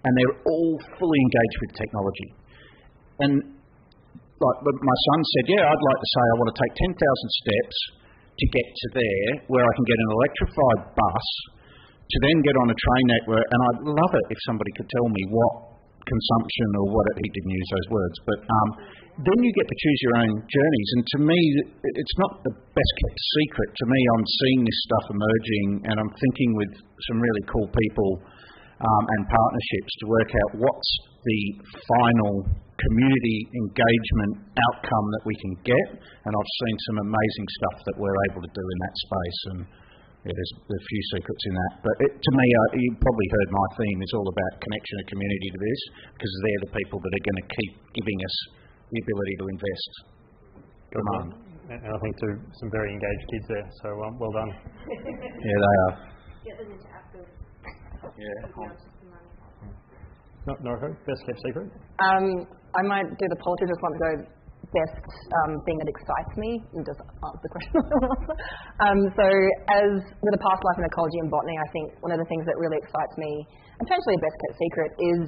and they're all fully engaged with technology. And like my son said, yeah, I'd like to say I want to take 10,000 steps to get to there where I can get an electrified bus to then get on a train network. And I'd love it if somebody could tell me what consumption or what he didn't use those words, but um, then you get to choose your own journeys. And to me, it's not the best kept secret. To me, I'm seeing this stuff emerging, and I'm thinking with some really cool people um, and partnerships to work out what's the final community engagement outcome that we can get. And I've seen some amazing stuff that we're able to do in that space. And yeah, there's, there's a few secrets in that. But it, to me, uh, you probably heard my theme is all about connection of community to this because they're the people that are going to keep giving us the ability to invest. Come on. And I think to some very engaged kids there, so um, well done. yeah, they are. Get them into Apple. Yeah. No, Noriko, best kept secret? Um, I might do the politics one to go best um, thing that excites me and just answer the question. um, so, as with a past life in ecology and botany, I think one of the things that really excites me, and potentially a best kept secret, is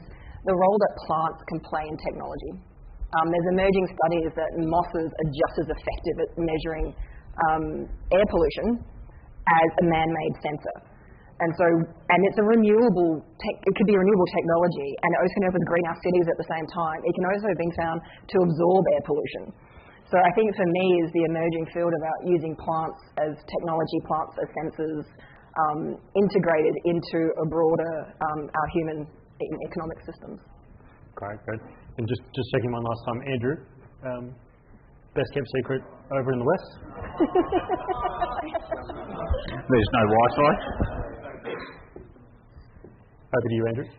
the role that plants can play in technology. Um, there's emerging studies that mosses are just as effective at measuring um, air pollution as a man-made sensor. And so, and it's a renewable, te- it could be renewable technology, and it also can help with greenhouse cities at the same time. It can also be found to absorb air pollution. So I think for me is the emerging field about using plants as technology, plants as sensors, um, integrated into a broader um, our human economic systems. Great, great. And just just checking one last time, Andrew, um, best kept secret over in the west. There's no Wi-Fi. Over to you, Andrew.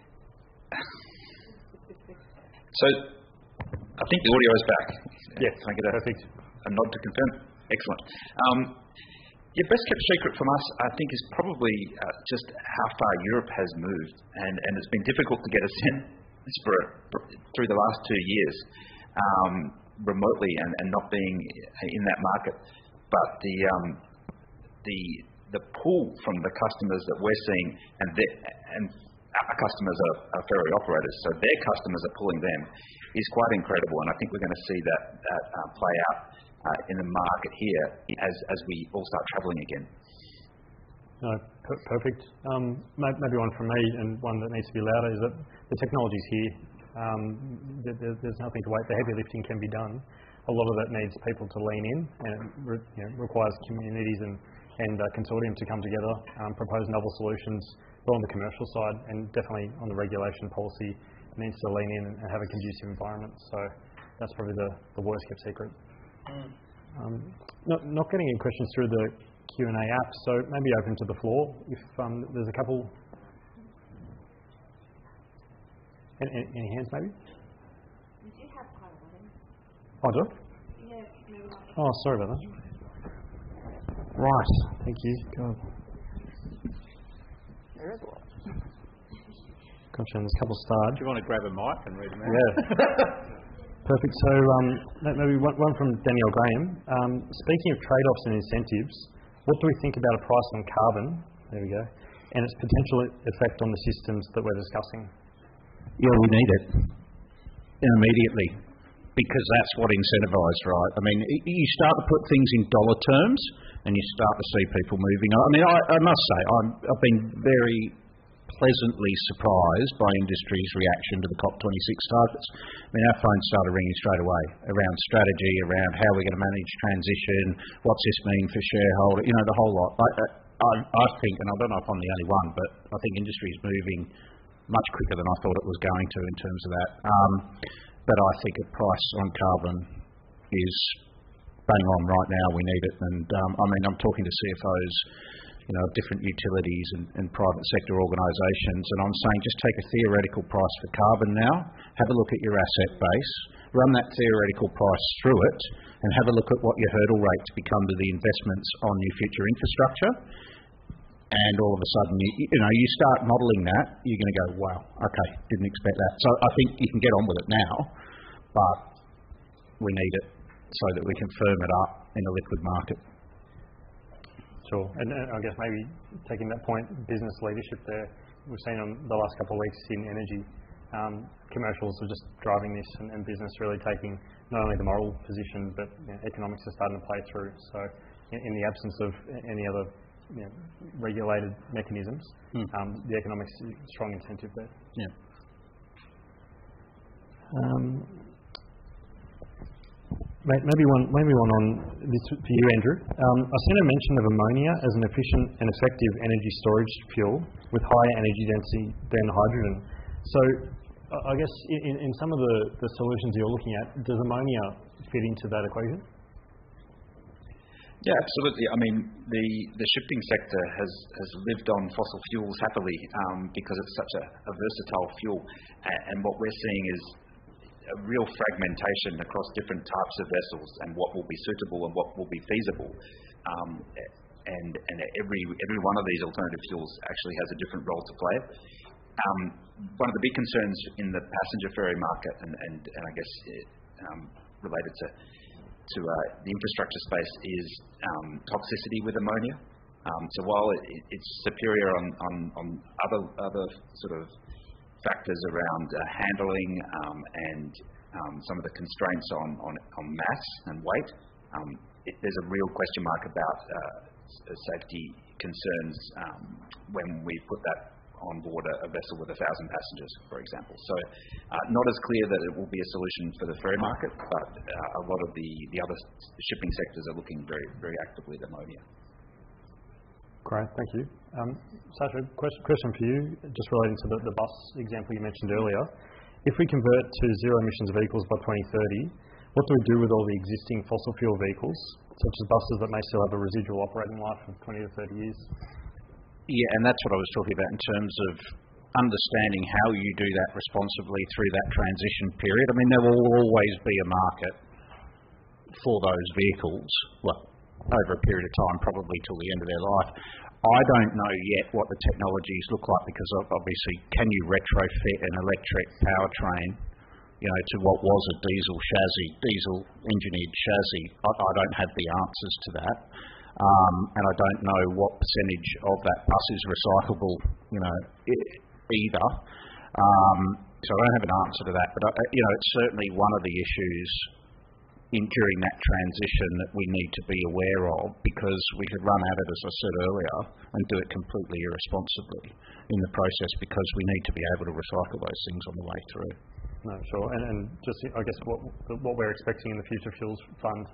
So I think the audio is back. Yes, Can I get a, perfect. a nod to confirm? Excellent. Um, your best kept secret from us, I think, is probably uh, just how far Europe has moved, and, and it's been difficult to get a sense for it through the last two years, um, remotely and, and not being in that market. But the um, the the pull from the customers that we're seeing, and the, and our customers are, are ferry operators, so their customers are pulling them, is quite incredible. And I think we're going to see that, that uh, play out uh, in the market here as, as we all start travelling again. No, per- perfect. Um, maybe one from me, and one that needs to be louder, is that the technology's here. Um, there, there's nothing to wait. The heavy lifting can be done. A lot of that needs people to lean in, and it re- you know, requires communities and, and uh, consortium to come together, um, propose novel solutions, on the commercial side and definitely on the regulation policy needs to lean in and have a conducive environment. So that's probably the, the worst kept secret. Mm. Um, not, not getting any questions through the Q&A app, so maybe open to the floor if um, there's a couple. Any, any, any hands maybe? We do have quite a lot in. Oh, do I? Yeah, maybe. Oh, sorry about that. Right, thank you. God. There is a lot. Gotcha, and there's a couple starred. Do you want to grab a mic and read them out? Yeah. Perfect. So um, maybe one, one from Danielle Graham. Um, speaking of trade-offs and incentives, what do we think about a price on carbon? There we go. And its potential effect on the systems that we're discussing. Yeah, we need it immediately because that's what incentivises, right? I mean, you start to put things in dollar terms and you start to see people moving. I mean, I, I must say, I'm, I've been very pleasantly surprised by industry's reaction to the COP26 targets. I mean, our phones started ringing straight away around strategy, around how we're going to manage transition, what's this mean for shareholder, you know, the whole lot. I, I, I think, and I don't know if I'm the only one, but I think industry is moving much quicker than I thought it was going to in terms of that. Um, but I think a price on carbon is bang on right now. We need it, and um, I mean, I'm talking to CFOs, you know, different utilities and, and private sector organisations, and I'm saying just take a theoretical price for carbon now, have a look at your asset base, run that theoretical price through it, and have a look at what your hurdle rates become to the investments on your future infrastructure. And all of a sudden, you, you know, you start modelling that, you're going to go, wow, okay, didn't expect that. So I think you can get on with it now, but we need it so that we can firm it up in a liquid market. Sure. And, and I guess maybe taking that point, business leadership there, we've seen on the last couple of weeks in energy, um, commercials are just driving this and, and business really taking not only the moral position, but you know, economics are starting to play through. So in, in the absence of any other you know, regulated mechanisms, um, the economics is a strong incentive there. Yeah. May- Maybe one maybe one on this for you, Andrew. Um, I've seen a mention of ammonia as an efficient and effective energy storage fuel with higher energy density than hydrogen. So I guess in in some of the the solutions you're looking at, does ammonia fit into that equation? Yeah, absolutely. I mean, the, the shipping sector has, has lived on fossil fuels happily um, because it's such a, a versatile fuel. And what we're seeing is a real fragmentation across different types of vessels and what will be suitable and what will be feasible. Um, and and every, every one of these alternative fuels actually has a different role to play. Um, one of the big concerns in the passenger ferry market, and, and, and I guess it, um, related to to uh, the infrastructure space is um, toxicity with ammonia. Um, so while it- it's superior on, on, on other other sort of factors around uh, handling um, and um, some of the constraints on, on, mass and weight, um, there's a real question mark about uh, s- safety concerns um, when we put that on board a, vessel with a thousand passengers, for example. So, uh, not as clear that it will be a solution for the ferry market, but uh, a lot of the, the other shipping sectors are looking very very actively at ammonia. Great. Thank you. Um, Sasha, question for you, just relating to the the bus example you mentioned earlier. If we convert to zero emissions vehicles by 2030, what do we do with all the existing fossil fuel vehicles, such as buses that may still have a residual operating life of 20 to 30 years? Yeah, and that's what I was talking about in terms of understanding how you do that responsibly through that transition period. I mean, there will always be a market for those vehicles, well, over a period of time, probably till the end of their life. I don't know yet what the technologies look like because obviously, can you retrofit an electric powertrain, you know, to what was a diesel chassis, diesel engineered chassis? I, I don't have the answers to that. Um, and I don't know what percentage of that bus is recyclable, you know, either. Um, so I don't have an answer to that, but I, you know, it's certainly one of the issues in during that transition that we need to be aware of because we could run at it, as I said earlier, and do it completely irresponsibly in the process because we need to be able to recycle those things on the way through. No, sure. And and just, I guess, what what we're expecting in the Future Fuels Fund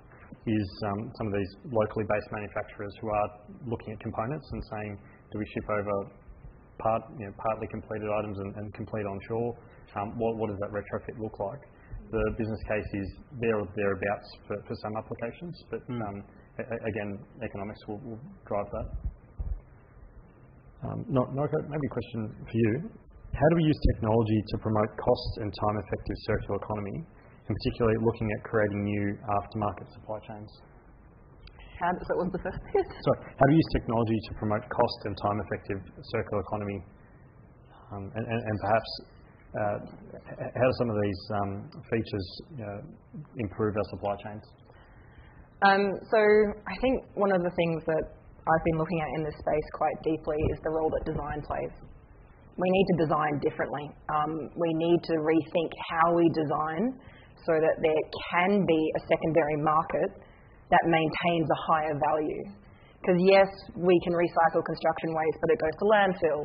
is um, some of these locally based manufacturers who are looking at components and saying, do we ship over part, you know, partly completed items and and complete onshore? Um, What what does that retrofit look like? The business case is there or thereabouts for for some applications, but um, a- a- again, economics will will drive that. Um, maybe a question for you. how do we use technology to promote cost and time-effective circular economy, and particularly looking at creating new aftermarket supply chains? How, so what was the first bit? Sorry, how do we use technology to promote cost and time-effective circular economy? Um, and, and, and, perhaps how do some of these um, features uh, improve our supply chains? Um, so I think one of the things that I've been looking at in this space quite deeply is the role that design plays. We need to design differently. Um, we need to rethink how we design so that there can be a secondary market that maintains a higher value. Because yes, we can recycle construction waste, but it goes to landfill.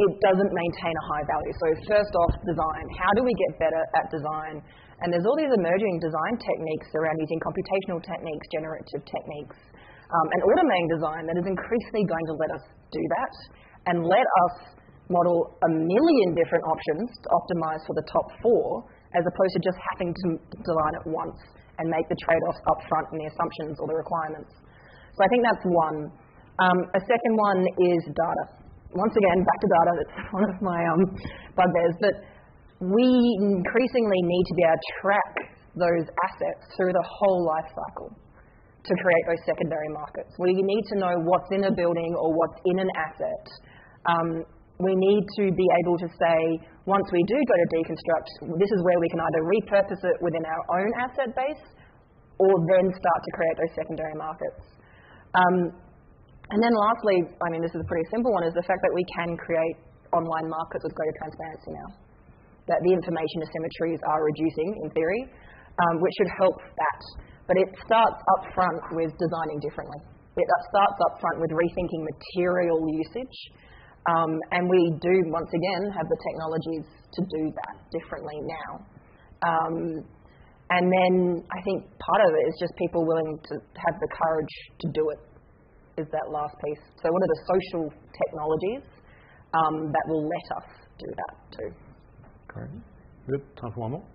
It doesn't maintain a high value. So first off, design. How do we get better at design? And there's all these emerging design techniques around using computational techniques, generative techniques, um, and automating design that is increasingly going to let us do that and let us model a million different options to optimize for the top four, as opposed to just having to design it once and make the trade-offs upfront in the assumptions or the requirements. So I think that's one. Um, a second one is data. Once again, back to data. That's one of my um, bugbears. But we increasingly need to be able to track those assets through the whole life cycle to create those secondary markets. We need to know what's in a building or what's in an asset. Um, we need to be able to say, once we do go to deconstruct, this is where we can either repurpose it within our own asset base or then start to create those secondary markets. Um, and then lastly, I mean, this is a pretty simple one, is the fact that we can create online markets with greater transparency now. That the information asymmetries are reducing, in theory, um, which should help that. But it starts up front with designing differently. It starts up front with rethinking material usage um, and we do, once again, have the technologies to do that differently now. Um, and then I think part of it is just people willing to have the courage to do it, is that last piece. So, what are the social technologies um, that will let us do that too? Great. Good. Time for one more.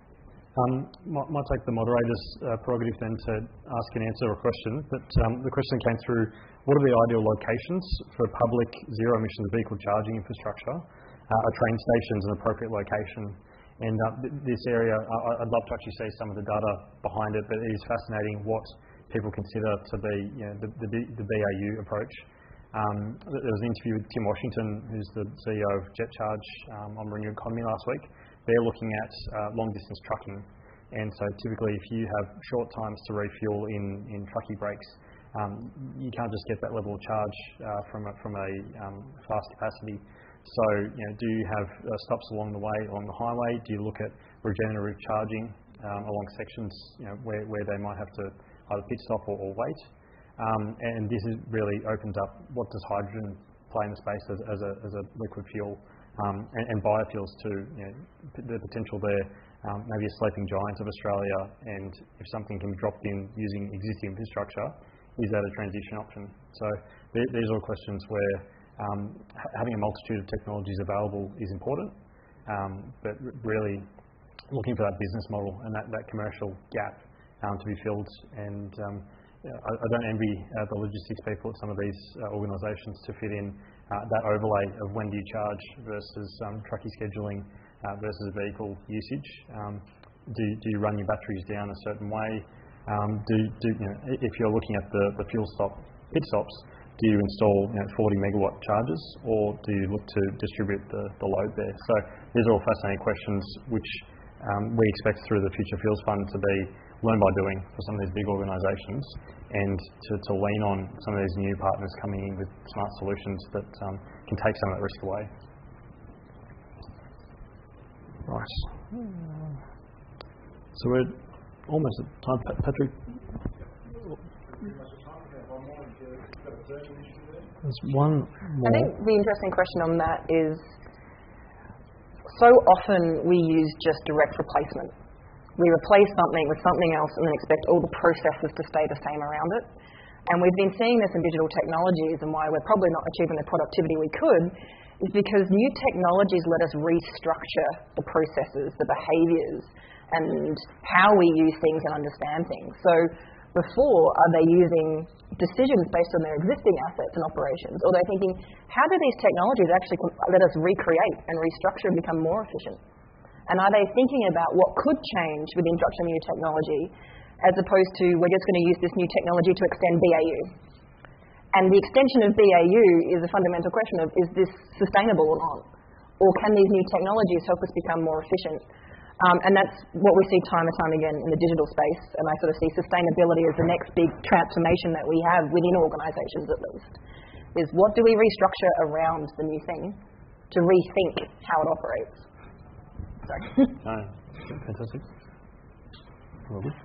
Um, might, might, take the moderator's uh, prerogative then to ask and answer a question, but um, the question came through what are the ideal locations for public zero emissions vehicle charging infrastructure? Uh, are train stations an appropriate location? And uh, th- this area, I- would love to actually see some of the data behind it, but it is fascinating what people consider to be you know, the, the, the, BAU approach. Um, there was an interview with Tim Washington, who's the CEO of JetCharge um, on Renew Economy last week, they're looking at uh, long distance trucking. And so typically, if you have short times to refuel in, in trucky breaks, um, you can't just get that level of charge uh, from a, from a um, fast capacity. So, you know, do you have uh, stops along the way, along the highway? Do you look at regenerative charging um, along sections, you know, where, where they might have to either pit stop or, or wait? Um, and this is really opens up what does hydrogen play in the space as, as, a, as a liquid fuel um, and, and, biofuels too. You know, the potential there, um, maybe a sleeping giant of Australia, and if something can be dropped in using existing infrastructure, is that a transition option? So th- these are all questions where um, having a multitude of technologies available is important, um, but really looking for that business model and that, that commercial gap to be filled. And um, I, I, don't envy uh, the logistics people at some of these uh, organisations to fit in uh, that overlay of when do you charge versus um, truckie scheduling versus vehicle usage. Um, do, do you run your batteries down a certain way? Do, do, you know, if you're looking at the, the fuel stop pit stops, do you install you know, 40 megawatt chargers or do you look to distribute the, the load there? So these are all fascinating questions which um, we expect through the Future Fuels Fund to be learn by doing for some of these big organisations and to, to lean on some of these new partners coming in with smart solutions that um, can take some of that risk away. Right. So we're almost at time. Patrick? There's one more. I think the interesting question on that is so often we use just direct replacement we replace something with something else and then expect all the processes to stay the same around it. And we've been seeing this in digital technologies, and why we're probably not achieving the productivity we could is because new technologies let us restructure the processes, the behaviours, and how we use things and understand things. So before are they using decisions based on their existing assets and operations, or they're thinking, how do these technologies actually let us recreate and restructure and become more efficient? And are they thinking about what could change with the introduction of new technology, as opposed to we're just going to use this new technology to extend BAU? And the extension of BAU is a fundamental question of is this sustainable or not? Or can these new technologies help us become more efficient? Um, and that's what we see time and time again in the digital space. And I sort of see sustainability as the next big transformation that we have within organisations, at least. Is what do we restructure around the new thing to rethink how it operates? Sorry. No, fantastic. Robert?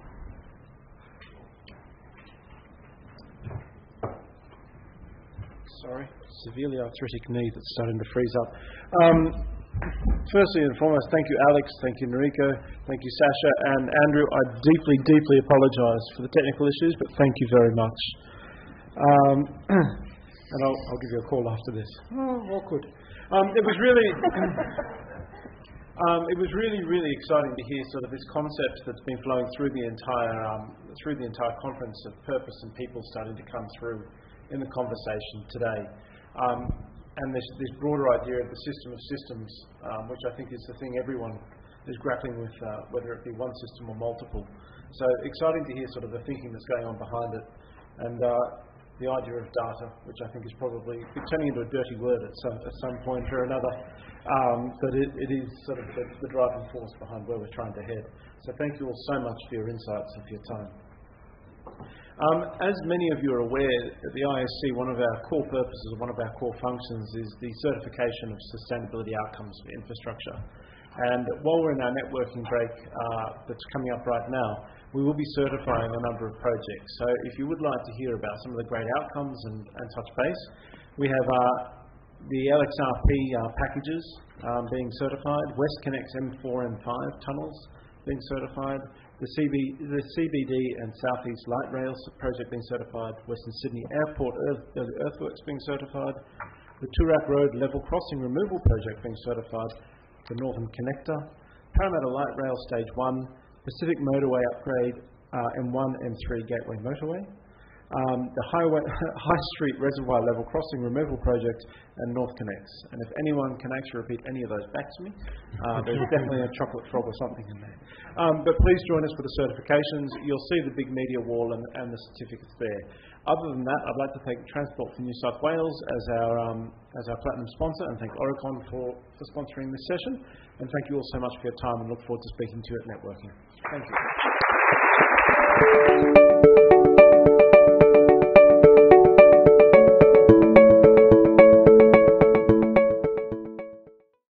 Sorry, severely arthritic knee that's starting to freeze up. Um, firstly and foremost, thank you, Alex. Thank you, Noriko. Thank you, Sasha and Andrew. I deeply, deeply apologise for the technical issues, but thank you very much. Um, and I'll, I'll, give you a call after this. Oh, awkward. Um, it was really. Um, it was really, really exciting to hear sort of this concept that's been flowing through the entire um, through the entire conference of purpose and people starting to come through in the conversation today. Um, and this, this, broader idea of the system of systems, um, which I think is the thing everyone is grappling with, uh, whether it be one system or multiple. So exciting to hear sort of the thinking that's going on behind it, and uh, the idea of data, which I think is probably turning into a dirty word at some, at some point or another, um, but it, it is sort of the, the driving force behind where we're trying to head. So thank you all so much for your insights and for your time. Um, as many of you are aware, at the ISC, one of our core purposes, one of our core functions is the certification of sustainability outcomes for infrastructure. And while we're in our networking break uh, that's coming up right now, we will be certifying a number of projects. So if you would like to hear about some of the great outcomes and, and touch base, we have uh, the LXRP uh, packages um, being certified, WestConnex M4 M5 tunnels being certified, the, CB, the CBD and Southeast Light Rail project being certified, Western Sydney Airport Earth, uh, Earthworks being certified, the Toorak Road Level Crossing Removal project being certified, the Northern Connector, Parramatta Light Rail Stage 1, Pacific Motorway Upgrade, uh, M1, M3 Gateway Motorway, um, the highway, High Street Reservoir Level Crossing Removal Project, and NorthConnex. And if anyone can actually repeat any of those back to me, uh, there's definitely a chocolate frog or something in there. Um, but please join us for the certifications. You'll see the big media wall and, and the certificates there. Other than that, I'd like to thank Transport for New South Wales as our, um, as our platinum sponsor and thank Aurecon for, for sponsoring this session. And thank you all so much for your time and look forward to speaking to you at networking. Thank you.